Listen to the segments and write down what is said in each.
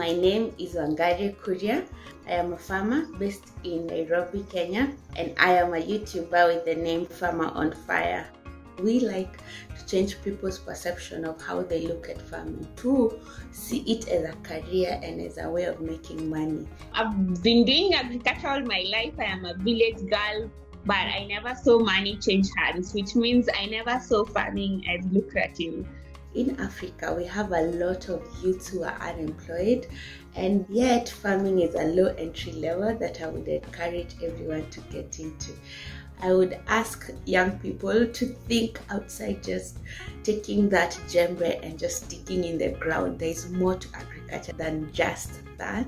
My name is Wangari Kuria. I am a farmer based in Nairobi, Kenya, and I am a YouTuber with the name Farmer on Fire. We like to change people's perception of how they look at farming to see it as a career and as a way of making money. I've been doing agriculture all my life. I am a village girl, but I never saw money change hands, which means I never saw farming as lucrative in Africa, we have a lot of youths who are unemployed, and yet farming is a low entry level that I would encourage everyone to get into. I would ask young people to think outside just taking that jembe and just digging in the ground. There is more to agriculture than just that.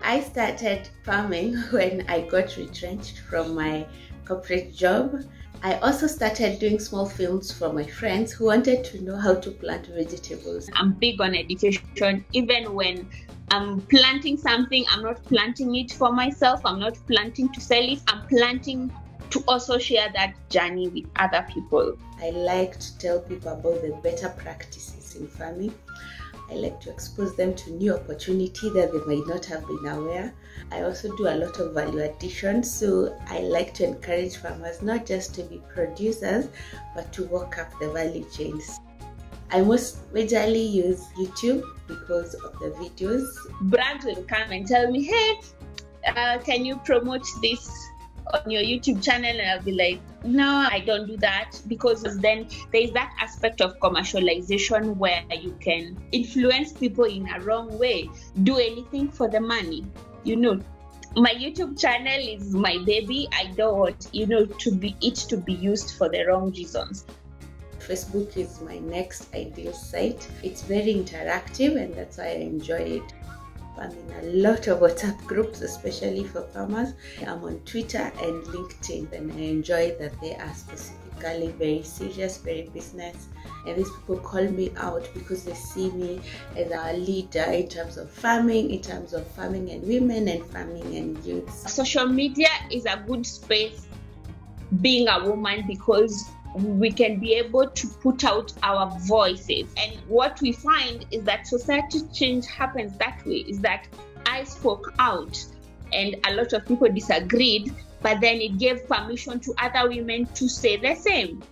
I started farming when I got retrenched from my corporate job. I also started doing small films for my friends who wanted to know how to plant vegetables. I'm big on education, even when I'm planting something, I'm not planting it for myself, I'm not planting to sell it, I'm planting to also share that journey with other people. I like to tell people about the better practices in farming I like to expose them to new opportunity that they might not have been aware. I also do a lot of value addition, so I like to encourage farmers not just to be producers, but to walk up the value chains. I most majorly use YouTube because of the videos. Brands will come and tell me, hey, uh, can you promote this on your YouTube channel and I'll be like, no, I don't do that because then there's that aspect of commercialization where you can influence people in a wrong way, do anything for the money. You know, my YouTube channel is my baby. I don't want, you know, to be it to be used for the wrong reasons. Facebook is my next ideal site. It's very interactive and that's why I enjoy it. I'm in a lot of WhatsApp groups, especially for farmers. I'm on Twitter and LinkedIn, and I enjoy that they are specifically very serious, very business. And these people call me out because they see me as a leader in terms of farming, in terms of farming and women, and farming and youth. Social media is a good space being a woman because we can be able to put out our voices. And what we find is that society change happens that way is that I spoke out and a lot of people disagreed, but then it gave permission to other women to say the same.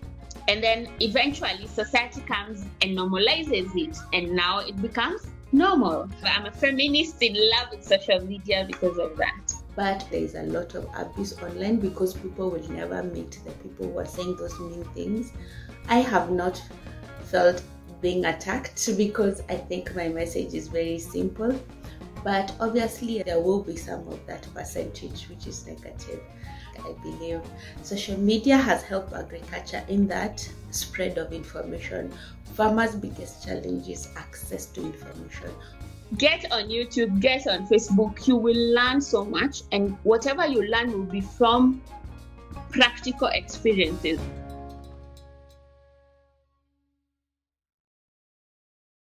And then eventually society comes and normalizes it, and now it becomes normal. I'm a feminist in love with social media because of that but there is a lot of abuse online because people will never meet the people who are saying those mean things. I have not felt being attacked because I think my message is very simple. But obviously, there will be some of that percentage which is negative. I believe social media has helped agriculture in that spread of information. Farmers' biggest challenge is access to information get on YouTube, get on Facebook, you will learn so much, and whatever you learn will be from practical experiences.